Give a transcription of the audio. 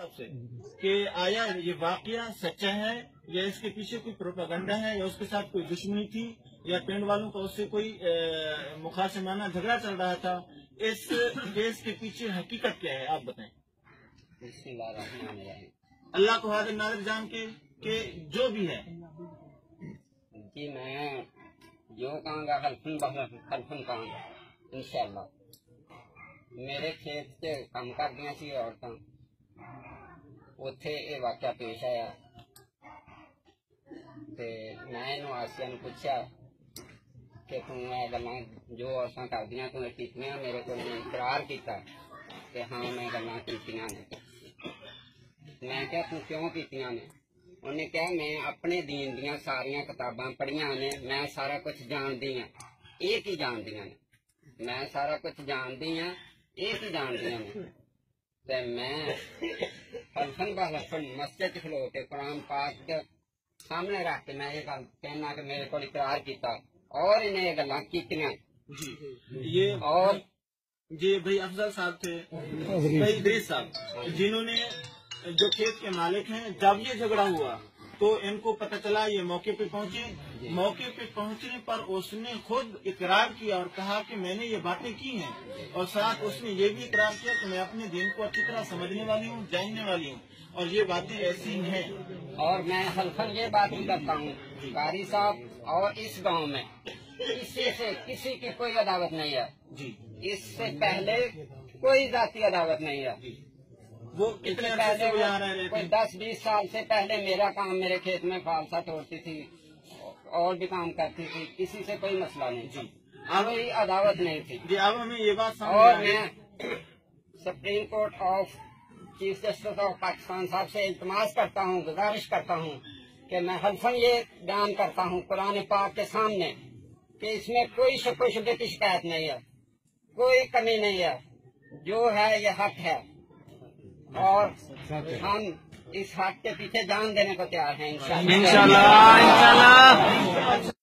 آپ سے کہ آیا یہ واقعہ سچا ہے یا اس کے پیچھے کوئی پروپاگنڈا ہے یا اس کے ساتھ کوئی دشمنی تھی یا پینڈ والوں کا اس سے کوئی مخاصمانہ جھگڑا چل رہا تھا اس کیس کے پیچھے حقیقت کیا ہے؟ آپ بتائیں۔ بسم اللہ الرحمن الرحیم۔ اللہ کو حاضر ناظر جان کے کہ جو بھی ہے۔ جی میں جو کہوں گا خلفن بخلفن خلفن کہوں گا انشاءاللہ۔ میرے کھیت سے کام کر دیا سی عورتیں ਉੱਥੇ ਇਹ ਵਾਕਿਆ ਪੇਸ਼ ਆਇਆ। ਤੇ ਮੈਂ ਇਹਨੂੰ ਆਸਿਆ ਨੂੰ ਪੁੱਛਿਆ ਕਿ ਤੂੰ ਇਹ ਗੱਲਾਂ ਜੋ ਅਸਾਂ ਕਰਦੀਆਂ ਤੂੰ ਇਹ ਕੀਤੀਆਂ ਮੇਰੇ ਕੋਲ ਇਕਰਾਰ ਕੀਤਾ ਕਿ ਹਾਂ, ਮੈਂ ਗੱਲਾਂ ਕੀਤੀਆਂ ਨੇ। ਮੈਂ ਕਿਹਾ, ਤੂੰ ਕਿਉਂ ਕੀਤੀਆਂ ਨੇ? ਉਹਨੇ ਕਿਹਾ, ਮੈਂ ਆਪਣੇ ਦੀਨ ਦੀਆਂ ਸਾਰੀਆਂ ਕਿਤਾਬਾਂ ਪੜ੍ਹੀਆਂ ਨੇ, ਮੈਂ ਸਾਰਾ ਕੁਝ ਜਾਣਦੀ ਆ ਇਹ ਕੀ ਜਾਣਦੀਆਂ ਨੇ? ਮੈਂ ਸਾਰਾ ਕੁਝ ਜਾਣਦੀ ਆ ਇਹ ਕੀ ਜਾਣਦੀਆਂ ਨੇ? تے میں فلسن با ہلفن مسجد کھلو کے قرآن پاک کے سامنے رہ کے میں یہ گل کہنا کہ میرے کو اقرار کیتا اور انہیں یہ گلاں کیتیاں۔ جی، یہ اور جی بھائی افضل صاحب تھے بھائی دریس صاحب جنہوں نے جو کھیت کے مالک ہیں جب یہ جھگڑا ہوا تو ان کو پتہ چلا یہ موقع پہ پہنچے۔ موقع پہ پہنچنے پر اس نے خود اقرار کیا اور کہا کہ میں نے یہ باتیں کی ہیں۔ اور ساتھ اس نے یہ بھی اقرار کیا کہ میں اپنے دین کو اچھی طرح سمجھنے والی ہوں جاننے والی ہوں۔ اور یہ باتیں ایسی ہیں۔ اور میں حلفن یہ بات بھی کرتا ہوں قاری صاحب اور اس گاؤں میں۔ کسی سے کسی کی کوئی عداوت نہیں ہے۔ جی۔ اس سے پہلے کوئی ذاتی عداوت نہیں ہے۔ وہ کتنے پہلے کوئی تھے؟ دس بیس سال سے پہلے میرا کام میرے کھیت میں فالسا توڑتی تھی اور بھی کام کرتی تھی کسی سے کوئی مسئلہ نہیں جی۔ کوئی عداوت نہیں تھی۔ جی اب ہمیں یہ بات اور میں supreme court of chief justice of Pakistan صاحب سے التماس کرتا ہوں گزارش کرتا ہوں کہ میں حلفن یہ بیان کرتا ہوں قرآن پاک کے سامنے کہ اس میں کوئی شک و شبے کی شکایت نہیں ہے کوئی کمی نہیں ہے۔ جو ہے یہ حق ہے۔ اور ہم اس حق کے پیچھے جان دینے کو تیار ہیں انشاءاللہ۔ انشاءاللہ انشاءاللہ۔